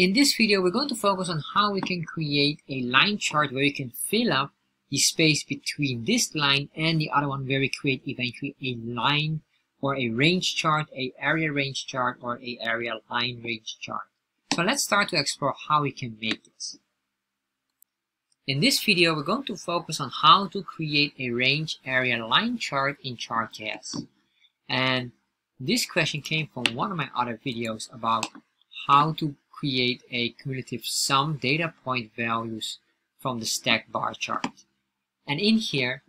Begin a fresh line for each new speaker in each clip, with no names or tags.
In this video, we're going to focus on how we can create a line chart where we can fill up the space between this line and the other one where we create eventually a line or a range chart, a area range chart, or a area line range chart. So let's start to explore how we can make this. In this video, we're going to focus on how to create a range area line chart in Chart.js. And this question came from one of my other videos about how to create a cumulative sum data point values from the stack bar chart. And in here,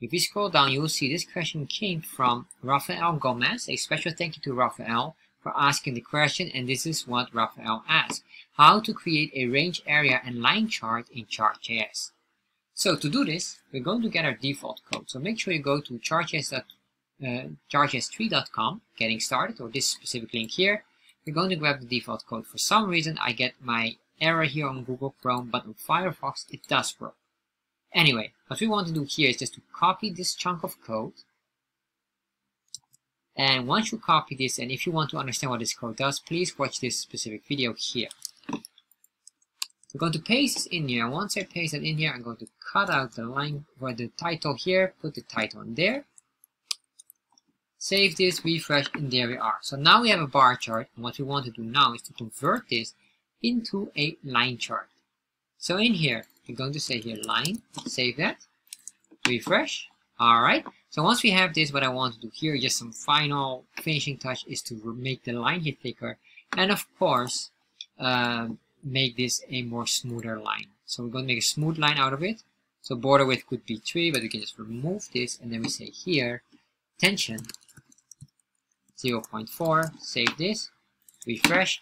if you scroll down, you will see this question came from Rafael Gomes. A special thank you to Rafael for asking the question, and this is what Rafael asked. How to create a range area and line chart in Chart.js. So to do this, we're going to get our default code. So make sure you go to chartjs, uh, chartjs3.com, getting started, or this specific link here, we're going to grab the default code. For some reason, I get my error here on Google Chrome, but on Firefox, it does work. Anyway, what we want to do here is just to copy this chunk of code. And once you copy this, and if you want to understand what this code does, please watch this specific video here. We're going to paste this in here. Once I paste it in here, I'm going to cut out the line for the title here, put the title in there, Save this, refresh, and there we are. So now we have a bar chart, and what we want to do now is to convert this into a line chart. So in here, we're going to say here line, save that, refresh. Alright, so once we have this, what I want to do here, just some final finishing touch is to make the line here thicker, and of course, uh, make this a more smoother line. So we're going to make a smooth line out of it. So border width could be 3, but we can just remove this, and then we say here, tension 0.4 save this refresh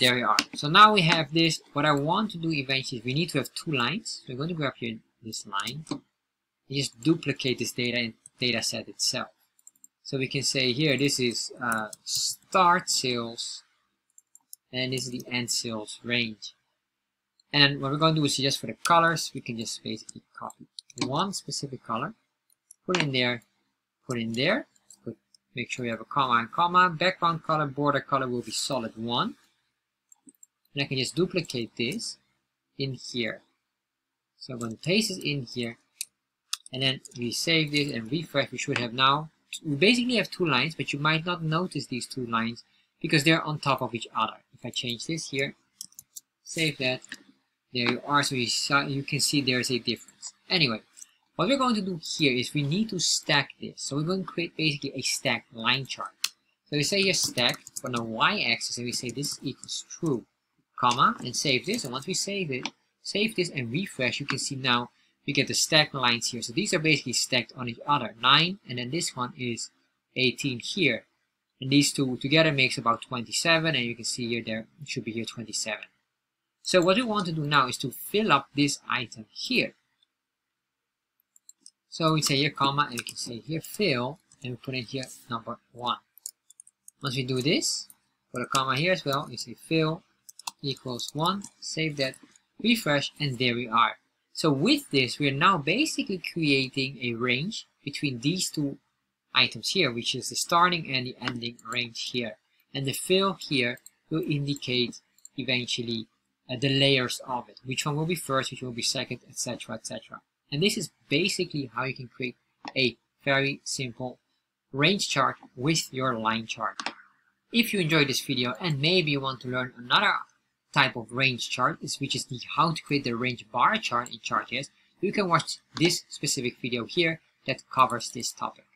there we are. So now we have this what I want to do eventually is we need to have two lines. So we're going to grab here this line just duplicate this data in data set itself. So we can say here this is uh, start sales and this is the end sales range. And what we're going to do is just for the colors we can just basically copy one specific color put in there put in there Make sure you have a comma and comma. Background color, border color will be solid 1. And I can just duplicate this in here. So to paste this in here. And then we save this and refresh. We should have now, we basically have two lines, but you might not notice these two lines because they're on top of each other. If I change this here, save that, there you are. So you, you can see there's a difference. Anyway, what we're going to do here is we need to stack this. So we're going to create basically a stack line chart. So we say here stack on the y-axis and we say this equals true, comma, and save this. And once we save it, save this and refresh, you can see now we get the stacked lines here. So these are basically stacked on each other. 9 and then this one is 18 here. And these two together makes about 27 and you can see here there should be here 27. So what we want to do now is to fill up this item here. So we say here comma and we can say here fill and we put in here number one. Once we do this, put a comma here as well, we say fill equals one, save that, refresh, and there we are. So with this, we are now basically creating a range between these two items here, which is the starting and the ending range here. And the fill here will indicate eventually uh, the layers of it, which one will be first, which will be second, etc., etc. And this is basically how you can create a very simple range chart with your line chart. If you enjoyed this video and maybe you want to learn another type of range chart, which is the how to create the range bar chart in Chart.js, you can watch this specific video here that covers this topic.